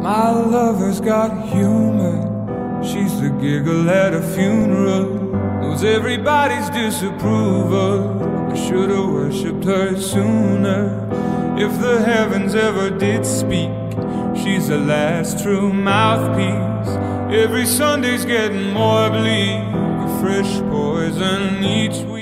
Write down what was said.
My lover's got humor. She's the giggle at a funeral. Knows everybody's disapproval. I should've worshipped her sooner. If the heavens ever did speak, she's the last true mouthpiece. Every Sunday's getting more bleak. Fresh poison each week.